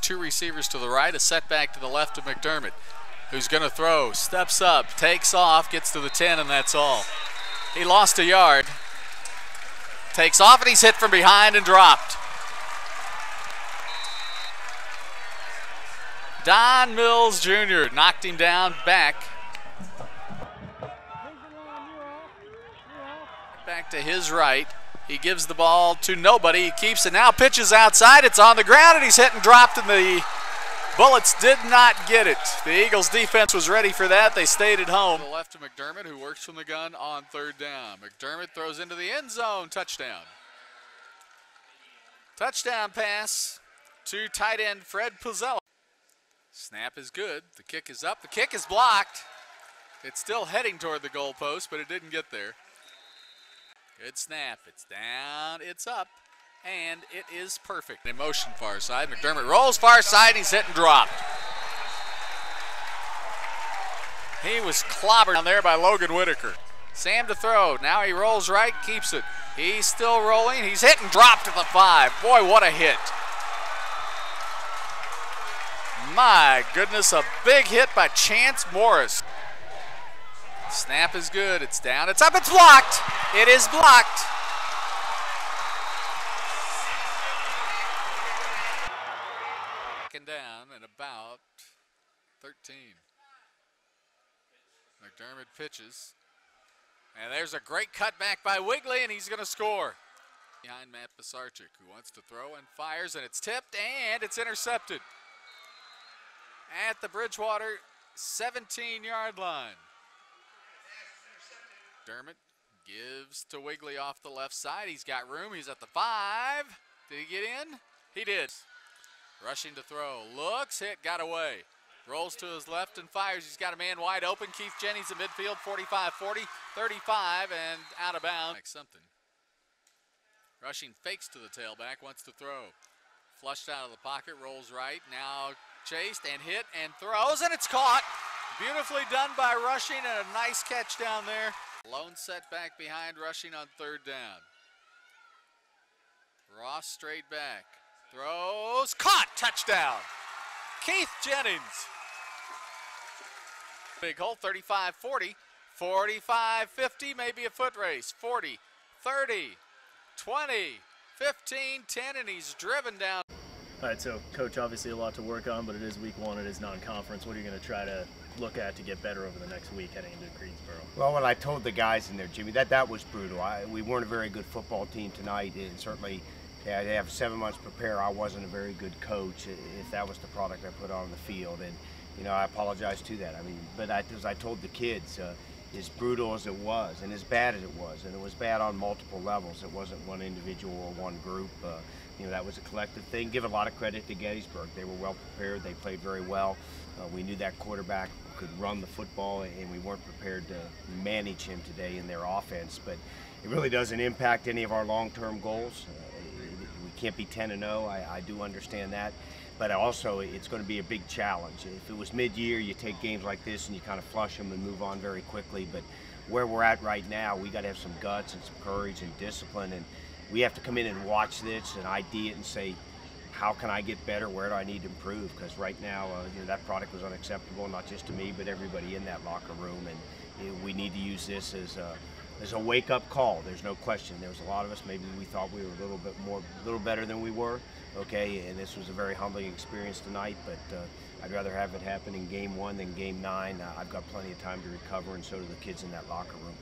Two receivers to the right, a setback to the left of McDermott, who's going to throw, steps up, takes off, gets to the 10, and that's all. He lost a yard, takes off, and he's hit from behind and dropped. Don Mills Jr. knocked him down back. Back to his right. He gives the ball to nobody. He keeps it now, pitches outside. It's on the ground, and he's hit and dropped, and the Bullets did not get it. The Eagles defense was ready for that. They stayed at home. The left to McDermott, who works from the gun on third down. McDermott throws into the end zone. Touchdown. Touchdown pass to tight end Fred Puzzella. Snap is good. The kick is up. The kick is blocked. It's still heading toward the goalpost, but it didn't get there. Good snap. It's down. It's up. And it is perfect. In motion far side. McDermott rolls far side. He's hit and dropped. He was clobbered down there by Logan Whitaker. Sam to throw. Now he rolls right, keeps it. He's still rolling. He's hit and dropped at the five. Boy, what a hit. My goodness, a big hit by Chance Morris. Snap is good. It's down. It's up. It's blocked. It is blocked. Second down and about 13. McDermott pitches. And there's a great cutback by Wigley, and he's going to score. Behind Matt Pisarcik, who wants to throw and fires, and it's tipped, and it's intercepted at the Bridgewater 17 yard line. Dermott gives to Wigley off the left side. He's got room. He's at the five. Did he get in? He did. Rushing to throw. Looks, hit, got away. Rolls to his left and fires. He's got a man wide open. Keith Jennings in midfield, 45 40, 35, and out of bounds. Like something. Rushing fakes to the tailback, wants to throw. Flushed out of the pocket, rolls right. Now chased and hit and throws, and it's caught. Beautifully done by Rushing, and a nice catch down there. Lone setback behind Rushing on third down. Ross straight back. Throws, caught, touchdown. Keith Jennings. Big hole, 35 40, 45 50, maybe a foot race. 40, 30, 20, 15, 10, and he's driven down. All right, so coach, obviously a lot to work on, but it is week one, it is non-conference. What are you going to try to look at to get better over the next week heading into Greensboro? Well, when I told the guys in there, Jimmy, that that was brutal. I, we weren't a very good football team tonight, and certainly yeah, they have seven months to prepare. I wasn't a very good coach if that was the product I put on the field, and you know I apologize to that. I mean, but I, as I told the kids. Uh, as brutal as it was and as bad as it was and it was bad on multiple levels. It wasn't one individual or one group uh, you know that was a collective thing. Give a lot of credit to gettysburg. They were well prepared. They played very well. Uh, we knew that quarterback could run the football and we weren't prepared to manage him today in their offense but it really doesn't impact any of our long-term goals. Uh, can't be 10 and 0 I, I do understand that but also it's going to be a big challenge. If it was mid-year, you take games like this and you kind of flush them and move on very quickly. But where we're at right now, we got to have some guts and some courage and discipline, and we have to come in and watch this and ID it and say, how can I get better? Where do I need to improve? Because right now, uh, you know, that product was unacceptable, not just to me, but everybody in that locker room, and you know, we need to use this as a as a wake-up call. There's no question. There was a lot of us. Maybe we thought we were a little bit more, a little better than we were okay, and this was a very humbling experience tonight, but uh, I'd rather have it happen in game one than game nine. Uh, I've got plenty of time to recover, and so do the kids in that locker room.